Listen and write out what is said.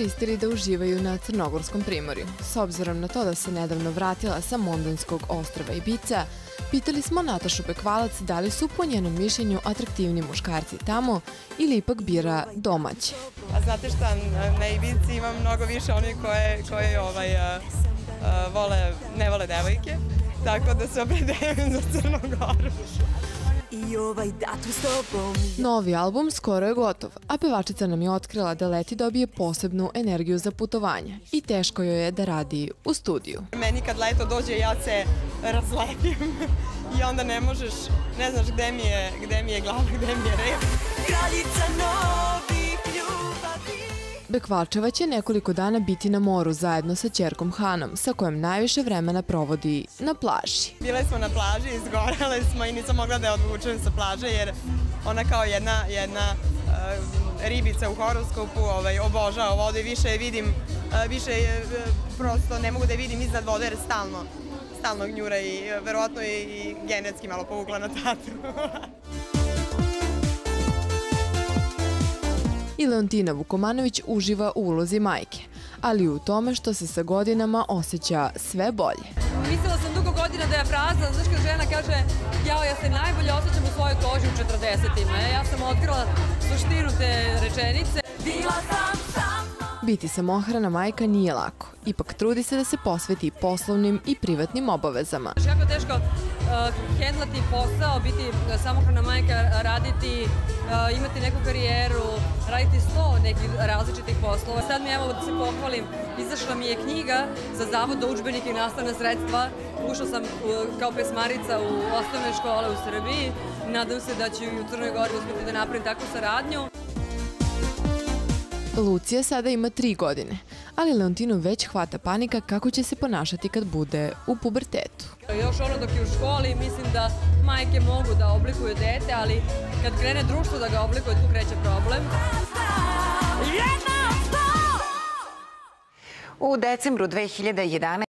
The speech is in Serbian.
iskoristili da uživaju na Crnogorskom primorju. S obzirom na to da se nedavno vratila sa mondanskog ostrava Ibica, pitali smo Natašu Pekvalac da li su po njenom mišljenju atraktivni muškarci tamo ili ipak bira domaće. A znate šta, na Ibici ima mnogo više onih koje, koje ovaj, a, a, vole, ne vole devojke, tako da se opredeljujem za Crnu Goru. I ovaj datum s tobom Novi album skoro je gotov, a pevačica nam je otkrila da leti dobije posebnu energiju za putovanje i teško joj je da radi u studiju. Meni kad leto dođe ja se razlepim i onda ne možeš, ne znaš gde mi je, gde mi je glava, gde mi je rep. Kraljica ljubavi Bekvalčeva će nekoliko dana biti na moru zajedno sa čerkom Hanom, sa kojom najviše vremena provodi na plaži. Bile smo na plaži, izgorele smo i nisam mogla da je odvučem sa plaže jer ona kao jedna, jedna uh, ribica u horoskopu ovaj, obožava vodu i više je vidim, uh, više je, uh, prosto ne mogu da je vidim iznad vode jer stalno, stalno gnjura i verovatno i genetski malo povukla na tatu. I Leontina Vukomanović uživa u ulozi majke, ali i u tome što se sa godinama osjeća sve bolje. Mislila sam dugo godina da je prazna, znaš kad žena kaže jao ja se najbolje osjećam u svojoj koži u 40-ima. E, Ja sam otkrila suštinu te rečenice. Bila sam Biti samohrana majka nije lako, ipak trudi se da se posveti poslovnim i privatnim obavezama. Jako teško uh, hendlati posao, biti samohrana majka, raditi, imati neku karijeru, raditi sto nekih različitih poslova. Sad mi evo da se pohvalim, izašla mi je knjiga za zavod do učbenike i nastavna sredstva. Ušla sam kao pesmarica u osnovne škole u Srbiji. Nadam se da ću i u Crnoj Gori uspeti da napravim takvu saradnju. Lucija sada ima tri godine, ali Leontinu već hvata panika kako će se ponašati kad bude u pubertetu. Još ono dok je u školi, mislim da majke mogu da oblikuju dete, ali kad krene društvo da ga oblikuje, tu kreće problem. U decembru 2011